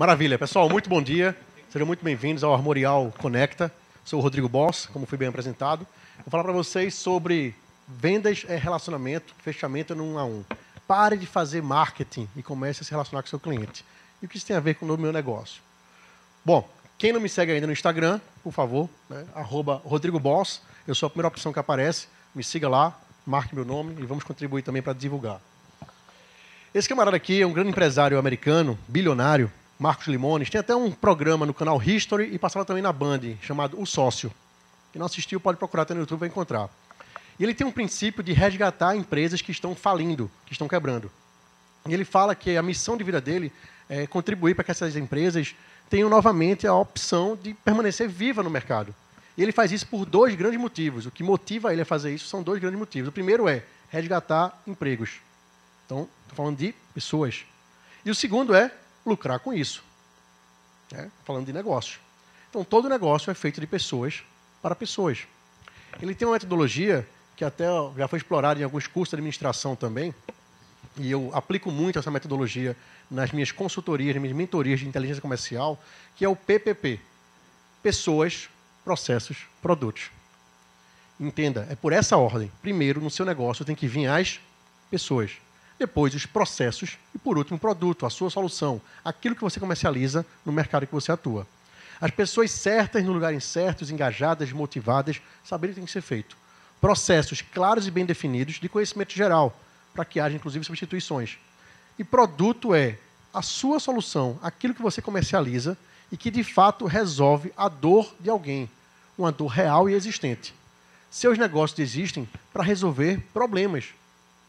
Maravilha, pessoal, muito bom dia. Sejam muito bem-vindos ao Armorial Conecta. Sou o Rodrigo Boss, como fui bem apresentado. Vou falar para vocês sobre vendas é relacionamento, fechamento no um a um. Pare de fazer marketing e comece a se relacionar com seu cliente. E o que isso tem a ver com o meu negócio? Bom, quem não me segue ainda no Instagram, por favor, né, arroba Rodrigo Boss, eu sou a primeira opção que aparece, me siga lá, marque meu nome e vamos contribuir também para divulgar. Esse camarada aqui é um grande empresário americano, bilionário, Marcos Limones. Tem até um programa no canal History e passava também na Band, chamado O Sócio. Quem não assistiu pode procurar até no YouTube, vai encontrar. E ele tem um princípio de resgatar empresas que estão falindo, que estão quebrando. E ele fala que a missão de vida dele é contribuir para que essas empresas tenham novamente a opção de permanecer viva no mercado. E ele faz isso por dois grandes motivos. O que motiva ele a fazer isso são dois grandes motivos. O primeiro é resgatar empregos. Então, estou falando de pessoas. E o segundo é lucrar com isso. Né? Falando de negócio. Então, todo negócio é feito de pessoas para pessoas. Ele tem uma metodologia que até já foi explorada em alguns cursos de administração também, e eu aplico muito essa metodologia nas minhas consultorias, nas minhas mentorias de inteligência comercial, que é o PPP. Pessoas, processos, produtos. Entenda, é por essa ordem. Primeiro, no seu negócio, tem que vir as pessoas depois os processos e, por último, o produto, a sua solução, aquilo que você comercializa no mercado que você atua. As pessoas certas, no lugares certos, engajadas, motivadas, saberem o que tem que ser feito. Processos claros e bem definidos de conhecimento geral, para que haja, inclusive, substituições. E produto é a sua solução, aquilo que você comercializa e que, de fato, resolve a dor de alguém, uma dor real e existente. Seus negócios existem para resolver problemas,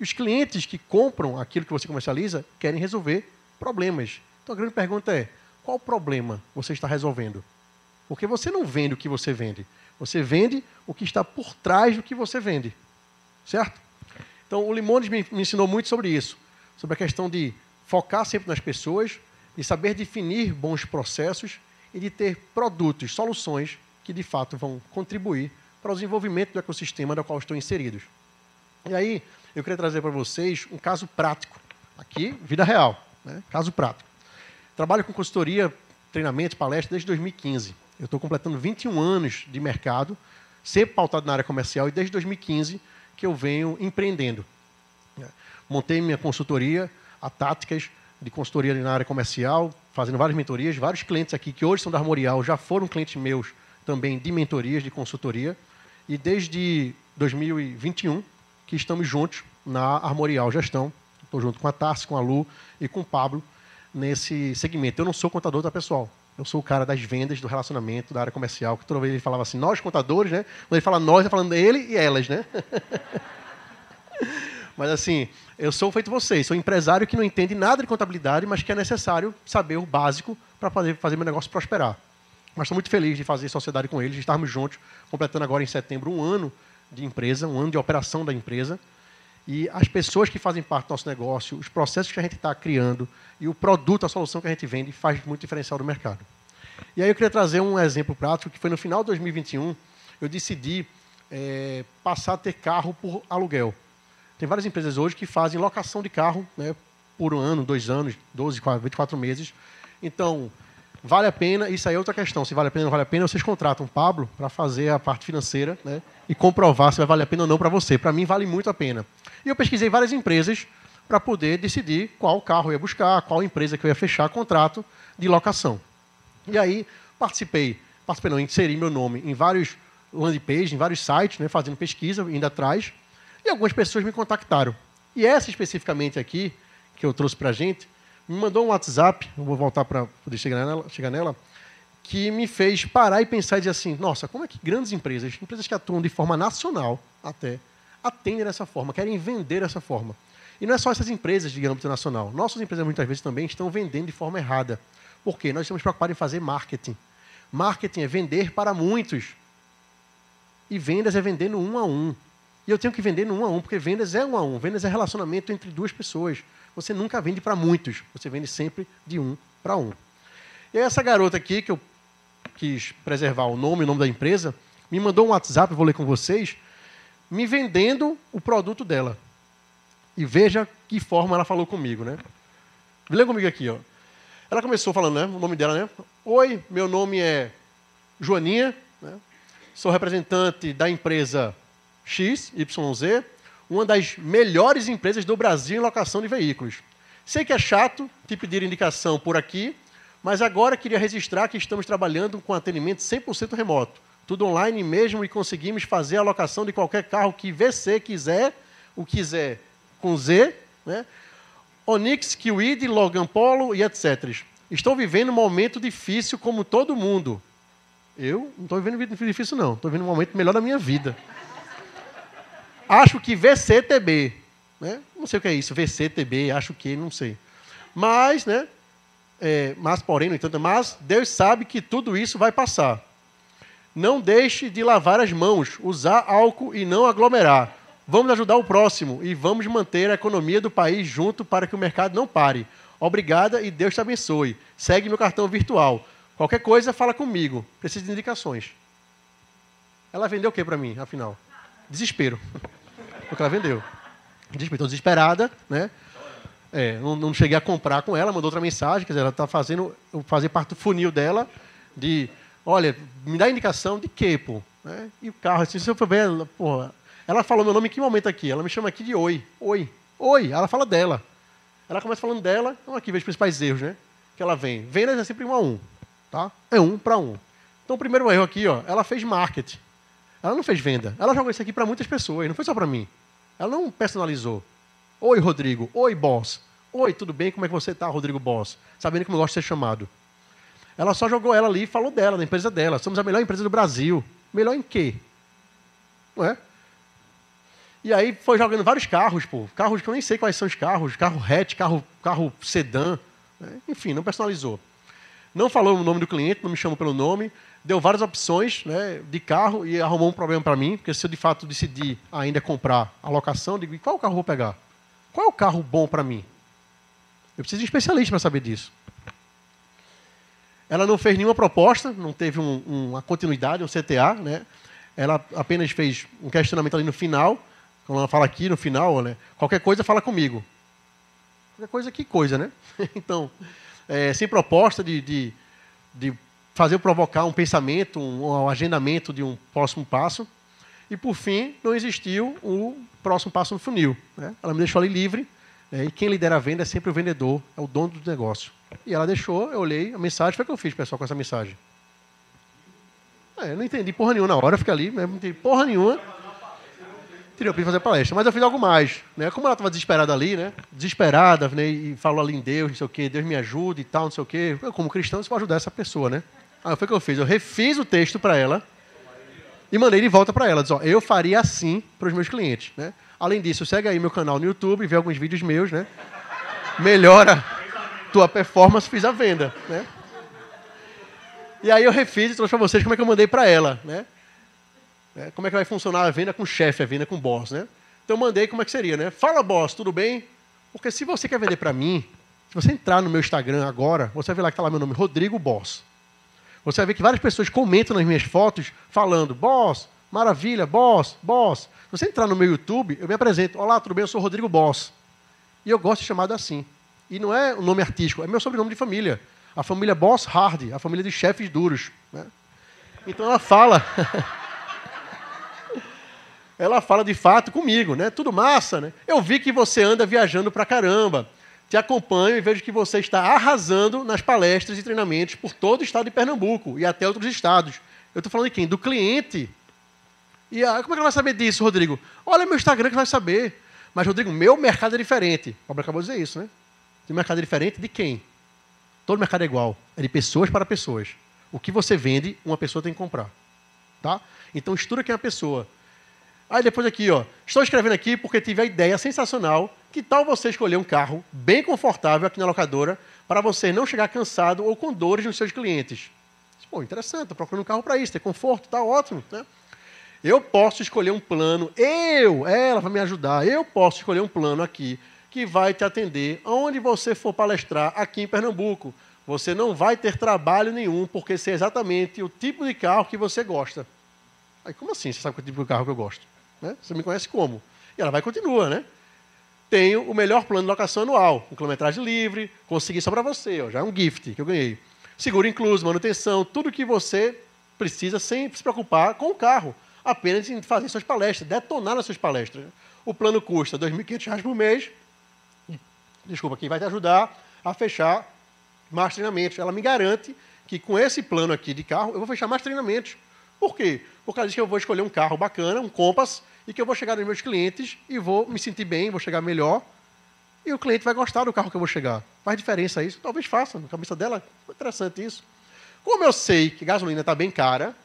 e os clientes que compram aquilo que você comercializa querem resolver problemas. Então a grande pergunta é: qual problema você está resolvendo? Porque você não vende o que você vende. Você vende o que está por trás do que você vende. Certo? Então o Limones me, me ensinou muito sobre isso. Sobre a questão de focar sempre nas pessoas, de saber definir bons processos e de ter produtos, soluções que de fato vão contribuir para o desenvolvimento do ecossistema no qual estão inseridos. E aí, eu queria trazer para vocês um caso prático. Aqui, vida real, né? caso prático. Trabalho com consultoria, treinamento, palestra desde 2015. Eu estou completando 21 anos de mercado, sempre pautado na área comercial, e desde 2015 que eu venho empreendendo. Montei minha consultoria, a táticas de consultoria na área comercial, fazendo várias mentorias. Vários clientes aqui que hoje são da Armorial já foram clientes meus também de mentorias, de consultoria. E desde 2021 que estamos juntos na Armorial Gestão. Estou junto com a Tarsi, com a Lu e com o Pablo nesse segmento. Eu não sou contador, tá, pessoal? Eu sou o cara das vendas, do relacionamento, da área comercial, que toda vez ele falava assim, nós contadores, né? Quando ele fala nós, ele tá falando ele e elas, né? mas assim, eu sou feito vocês, sou empresário que não entende nada de contabilidade, mas que é necessário saber o básico para fazer, fazer meu negócio prosperar. Mas estou muito feliz de fazer sociedade com eles, de estarmos juntos, completando agora em setembro um ano de empresa, um ano de operação da empresa. E as pessoas que fazem parte do nosso negócio, os processos que a gente está criando e o produto, a solução que a gente vende, faz muito diferencial do mercado. E aí eu queria trazer um exemplo prático, que foi no final de 2021, eu decidi é, passar a ter carro por aluguel. Tem várias empresas hoje que fazem locação de carro né, por um ano, dois anos, 12, 24 meses. Então, Vale a pena, isso aí é outra questão. Se vale a pena ou não vale a pena, vocês contratam o Pablo para fazer a parte financeira né, e comprovar se vai valer a pena ou não para você. Para mim, vale muito a pena. E eu pesquisei várias empresas para poder decidir qual carro eu ia buscar, qual empresa que eu ia fechar contrato de locação. E aí, participei, participei não, inseri meu nome em vários landing pages, em vários sites, né, fazendo pesquisa, indo atrás, e algumas pessoas me contactaram. E essa especificamente aqui, que eu trouxe para a gente, me mandou um WhatsApp, eu vou voltar para poder chegar nela, chegar nela, que me fez parar e pensar e dizer assim, nossa, como é que grandes empresas, empresas que atuam de forma nacional até, atendem dessa forma, querem vender dessa forma. E não é só essas empresas de âmbito nacional. Nossas empresas, muitas vezes, também estão vendendo de forma errada. Por quê? Nós estamos preocupados em fazer marketing. Marketing é vender para muitos. E vendas é vender no um a um. E eu tenho que vender no um a um, porque vendas é um a um. Vendas é relacionamento entre duas pessoas você nunca vende para muitos, você vende sempre de um para um. E essa garota aqui, que eu quis preservar o nome o nome da empresa, me mandou um WhatsApp, vou ler com vocês, me vendendo o produto dela. E veja que forma ela falou comigo, né? Lê comigo aqui, ó. Ela começou falando, né? O nome dela, né? Oi, meu nome é Joaninha, né? sou representante da empresa XYZ, uma das melhores empresas do Brasil em locação de veículos. Sei que é chato te pedir indicação por aqui, mas agora queria registrar que estamos trabalhando com atendimento 100% remoto. Tudo online mesmo e conseguimos fazer a locação de qualquer carro que VC quiser, o quiser com Z, né? Onix, Kwid, Logan Polo e etc. Estou vivendo um momento difícil como todo mundo. Eu não estou vivendo um momento difícil, não. Estou vivendo um momento melhor da minha vida. Acho que VCTB. Né? Não sei o que é isso, VCTB, acho que, não sei. Mas, né? É, mas, porém, no entanto, mas Deus sabe que tudo isso vai passar. Não deixe de lavar as mãos, usar álcool e não aglomerar. Vamos ajudar o próximo e vamos manter a economia do país junto para que o mercado não pare. Obrigada e Deus te abençoe. Segue meu cartão virtual. Qualquer coisa, fala comigo. Preciso de indicações. Ela vendeu o que para mim, afinal? Desespero. o que ela vendeu. Desespero. desesperada, né? É, não, não, cheguei a comprar com ela, mandou outra mensagem, quer dizer, ela está fazendo, fazer parte do funil dela de Olha, me dá indicação de quê, pô? Né? E o carro, assim, se eu for ver, ela, porra, ela falou meu nome em que momento aqui? Ela me chama aqui de oi. Oi. Oi. Ela fala dela. Ela começa falando dela. Então aqui, veja os principais erros, né? Que ela vem. Vendas é sempre um a um. Tá? É um para um. Então o primeiro erro aqui, ó, ela fez marketing. Ela não fez venda. Ela jogou isso aqui para muitas pessoas, não foi só para mim. Ela não personalizou. Oi, Rodrigo. Oi, boss. Oi, tudo bem? Como é que você está, Rodrigo Boss? Sabendo como eu gosto de ser chamado. Ela só jogou ela ali e falou dela, da empresa dela. Somos a melhor empresa do Brasil. Melhor em quê? Não é? E aí foi jogando vários carros, pô. Carros que eu nem sei quais são os carros. Carro hatch, carro, carro sedã. Né? Enfim, não personalizou. Não falou o nome do cliente, não me chamou pelo nome. Deu várias opções né, de carro e arrumou um problema para mim. Porque se eu de fato decidir ainda comprar a locação, digo, qual carro vou pegar? Qual é o carro bom para mim? Eu preciso de um especialista para saber disso. Ela não fez nenhuma proposta, não teve um, uma continuidade, um CTA, né? Ela apenas fez um questionamento ali no final, quando ela fala aqui no final, né? Qualquer coisa fala comigo. Qualquer coisa, que coisa, né? então, é, sem proposta de, de, de fazer provocar um pensamento, um, um, agendamento de um próximo passo. E, por fim, não existiu o próximo passo no funil. Né? Ela me deixou ali livre, né? e quem lidera a venda é sempre o vendedor, é o dono do negócio. E ela deixou, eu olhei a mensagem, foi o que eu fiz, pessoal, com essa mensagem. É, eu não entendi porra nenhuma na hora, fica ali, não entendi porra nenhuma. Tirei o fazer palestra. Mas eu fiz algo mais. Né? Como ela estava desesperada ali, né? Desesperada, né? e falou ali em Deus, não sei o quê, Deus me ajude e tal, não sei o quê. Eu, como cristão, você pode ajudar essa pessoa, né? Aí foi o que eu fiz. Eu refiz o texto para ela e mandei de volta para ela. Diz, ó, eu faria assim para os meus clientes. Né? Além disso, segue aí meu canal no YouTube, vê alguns vídeos meus, né? Melhora tua performance, fiz a venda, né? E aí eu refiz e trouxe para vocês como é que eu mandei para ela, né? É, como é que vai funcionar a venda com chefe, a venda com boss, né? Então eu mandei como é que seria, né? Fala, boss, tudo bem? Porque se você quer vender para mim, se você entrar no meu Instagram agora, você vai ver lá que está lá meu nome, Rodrigo Boss. Você vai ver que várias pessoas comentam nas minhas fotos falando, boss, maravilha, boss, boss. Se você entrar no meu YouTube, eu me apresento, olá, tudo bem? Eu sou Rodrigo Boss. E eu gosto de chamado assim. E não é um nome artístico, é meu sobrenome de família. A família Boss Hard, a família de chefes duros. Né? Então ela fala. ela fala de fato comigo, né? Tudo massa, né? Eu vi que você anda viajando pra caramba. Te acompanho e vejo que você está arrasando nas palestras e treinamentos por todo o estado de Pernambuco e até outros estados. Eu estou falando de quem? Do cliente. E ah, como é que ela vai saber disso, Rodrigo? Olha meu Instagram que vai saber. Mas, Rodrigo, meu mercado é diferente. O Pablo acabou de dizer isso, né? O mercado é diferente de quem? Todo mercado é igual. É de pessoas para pessoas. O que você vende, uma pessoa tem que comprar. Tá? Então estuda quem é a pessoa. Aí depois aqui, ó, estou escrevendo aqui porque tive a ideia sensacional. Que tal você escolher um carro bem confortável aqui na locadora para você não chegar cansado ou com dores nos seus clientes? Pô, interessante, estou procurando um carro para isso, ter conforto, tá ótimo. Né? Eu posso escolher um plano, eu, ela vai me ajudar, eu posso escolher um plano aqui que vai te atender aonde você for palestrar aqui em Pernambuco. Você não vai ter trabalho nenhum, porque sei exatamente o tipo de carro que você gosta. Aí, como assim? Você sabe qual tipo de carro que eu gosto? Né? Você me conhece como? E ela vai e continua, né? tenho o melhor plano de locação anual, com quilometragem livre, consegui só para você, ó, já é um gift que eu ganhei. Seguro incluso, manutenção, tudo que você precisa sem se preocupar com o carro, apenas em fazer suas palestras, detonar nas suas palestras. O plano custa R$ 2.500 por mês, desculpa, quem vai te ajudar a fechar mais treinamentos. Ela me garante que com esse plano aqui de carro, eu vou fechar mais treinamentos. Por quê? Porque ela diz que eu vou escolher um carro bacana, um Compass, e que eu vou chegar nos meus clientes e vou me sentir bem, vou chegar melhor. E o cliente vai gostar do carro que eu vou chegar. Faz diferença isso? Talvez faça. Na cabeça dela, interessante isso. Como eu sei que gasolina está bem cara,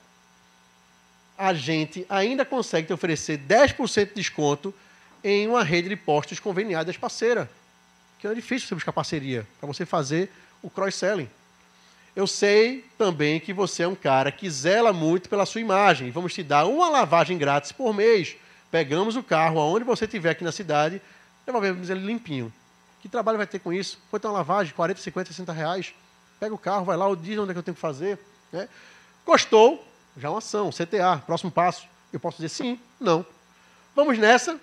a gente ainda consegue te oferecer 10% de desconto em uma rede de postos conveniadas parceira. Que é difícil você buscar parceria para você fazer o cross-selling. Eu sei também que você é um cara que zela muito pela sua imagem. Vamos te dar uma lavagem grátis por mês. Pegamos o carro aonde você estiver aqui na cidade, devolvemos ele limpinho. Que trabalho vai ter com isso? Foi ter uma lavagem, 40, 50, 60 reais. Pega o carro, vai lá, diz onde é que eu tenho que fazer. Né? Gostou? Já é uma ação, CTA, próximo passo. Eu posso dizer sim, não. Vamos nessa?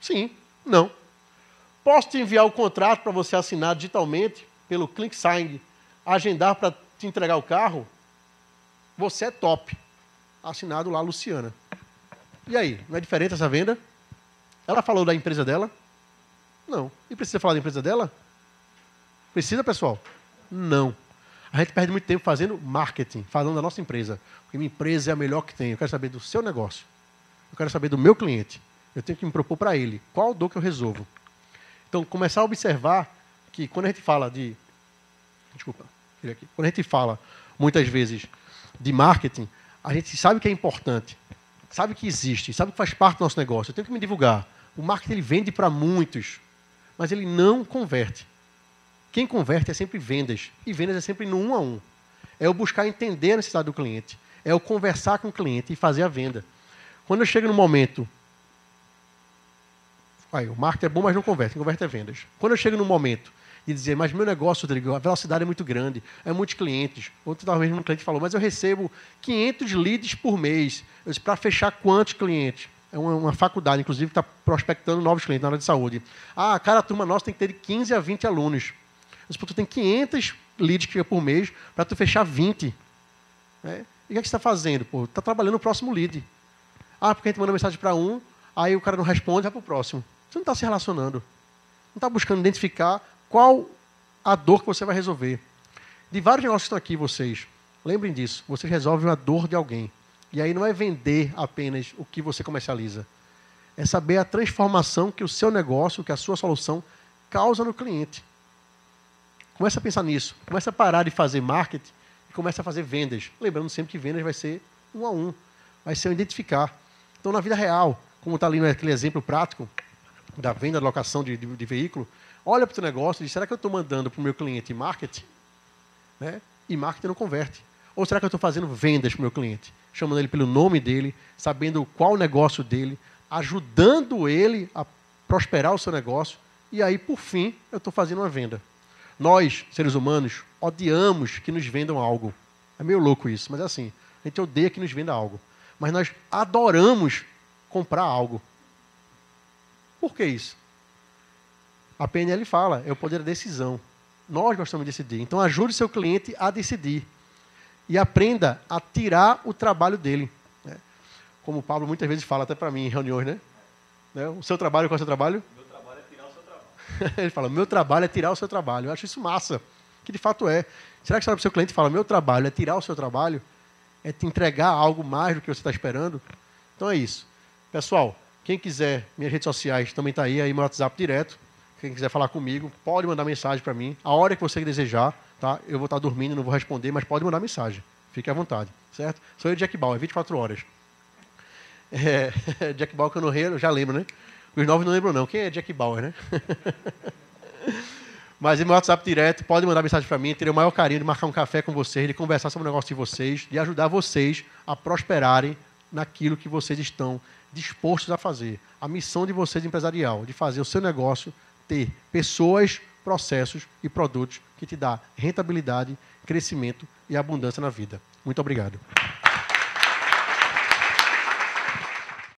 Sim, não. Posso te enviar o contrato para você assinar digitalmente pelo ClickSign, agendar para te entregar o carro? Você é top. Assinado lá, Luciana. E aí, não é diferente essa venda? Ela falou da empresa dela? Não. E precisa falar da empresa dela? Precisa, pessoal? Não. A gente perde muito tempo fazendo marketing, falando da nossa empresa. Porque minha empresa é a melhor que tem. Eu quero saber do seu negócio. Eu quero saber do meu cliente. Eu tenho que me propor para ele qual dor que eu resolvo. Então, começar a observar que quando a gente fala de. Desculpa, aqui. Quando a gente fala, muitas vezes, de marketing, a gente sabe que é importante, sabe que existe, sabe que faz parte do nosso negócio. Eu tenho que me divulgar. O marketing ele vende para muitos, mas ele não converte. Quem converte é sempre vendas. E vendas é sempre no um a um. É eu buscar entender a necessidade do cliente. É eu conversar com o cliente e fazer a venda. Quando eu chego no momento Aí, o marketing é bom, mas não converte. Quem converte é vendas. Quando eu chego no momento de dizer, mas meu negócio, Rodrigo, a velocidade é muito grande, é muitos clientes. Outro talvez um cliente falou, mas eu recebo 500 leads por mês. Eu disse, para fechar quantos clientes? É uma, uma faculdade, inclusive, que está prospectando novos clientes na área de saúde. Ah, cada turma nossa tem que ter de 15 a 20 alunos. Eu disse, tu tem 500 leads que por mês para tu fechar 20. É? E o que, é que você está fazendo? Está trabalhando o próximo lead. Ah, porque a gente manda mensagem para um, aí o cara não responde, vai para o próximo. Você não está se relacionando. Não está buscando identificar qual a dor que você vai resolver. De vários negócios que estão aqui, vocês, lembrem disso. Você resolve uma dor de alguém. E aí não é vender apenas o que você comercializa. É saber a transformação que o seu negócio, que a sua solução causa no cliente. Começa a pensar nisso. Começa a parar de fazer marketing e começa a fazer vendas. Lembrando sempre que vendas vai ser um a um. Vai ser um identificar. Então, na vida real, como está ali naquele exemplo prático, da venda, da locação de, de, de veículo, olha para o negócio e diz, será que eu estou mandando para o meu cliente marketing? Né? E marketing não converte. Ou será que eu estou fazendo vendas para o meu cliente? Chamando ele pelo nome dele, sabendo qual o negócio dele, ajudando ele a prosperar o seu negócio, e aí, por fim, eu estou fazendo uma venda. Nós, seres humanos, odiamos que nos vendam algo. É meio louco isso, mas é assim. A gente odeia que nos venda algo. Mas nós adoramos comprar algo. Por que isso? A PNL fala, é o poder da decisão. Nós gostamos de decidir. Então ajude seu cliente a decidir. E aprenda a tirar o trabalho dele. Né? Como o Pablo muitas vezes fala até para mim em reuniões, né? né? O seu trabalho, qual é o seu trabalho? Meu trabalho é tirar o seu trabalho. Ele fala, meu trabalho é tirar o seu trabalho. Eu acho isso massa. Que de fato é. Será que você para o seu cliente e fala, meu trabalho é tirar o seu trabalho? É te entregar algo mais do que você está esperando? Então é isso. Pessoal, quem quiser, minhas redes sociais também está aí, aí meu WhatsApp direto. Quem quiser falar comigo, pode mandar mensagem para mim. A hora que você desejar, tá? Eu vou estar tá dormindo, não vou responder, mas pode mandar mensagem. Fique à vontade, certo? Sou eu, Jack Bauer, 24 horas. É, Jack Bauer que eu não rei, eu já lembro, né? Os novos não lembram não. Quem é Jack Bauer, né? Mas em meu WhatsApp direto, pode mandar mensagem para mim. Terei o maior carinho de marcar um café com vocês, de conversar sobre o negócio de vocês, de ajudar vocês a prosperarem naquilo que vocês estão dispostos a fazer. A missão de vocês empresarial, de fazer o seu negócio ter pessoas, processos e produtos que te dá rentabilidade, crescimento e abundância na vida. Muito obrigado.